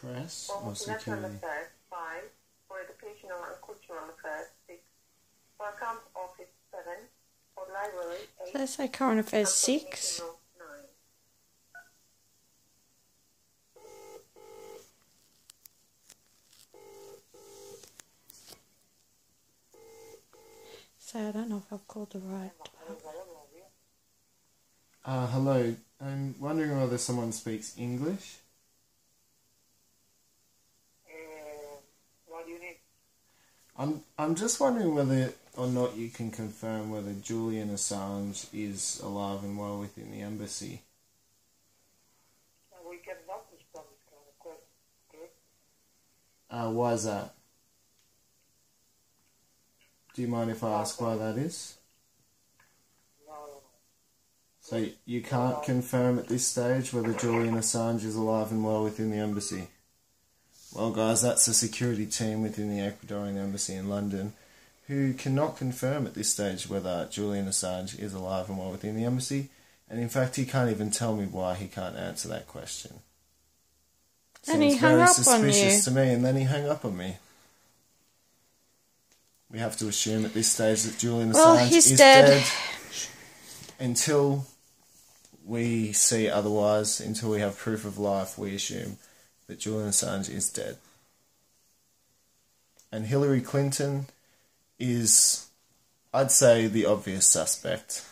Press or National security? Affairs, 5. For Educational and Cultural Affairs, 6. For Accounts Office, 7. For Library, 8. So let's say current affairs six. Internal, 9. So I don't know if I've called the right. Uh, hello. I'm wondering whether someone speaks English. what do you need? I'm I'm just wondering whether or not you can confirm whether Julian Assange is alive and well within the embassy. We cannot respond to this kind of question. Uh, why is that? Do you mind if I ask why that is? No. So you can't confirm at this stage whether Julian Assange is alive and well within the embassy. Well, guys, that's a security team within the Ecuadorian embassy in London who cannot confirm at this stage whether Julian Assange is alive and well within the embassy, and in fact, he can't even tell me why he can't answer that question. And he hung very up on suspicious you. to me, and then he hung up on me. We have to assume at this stage that Julian Well, Assange he's is dead. dead until we see otherwise, until we have proof of life, we assume that Julian Assange is dead. And Hillary Clinton is, I'd say, the obvious suspect.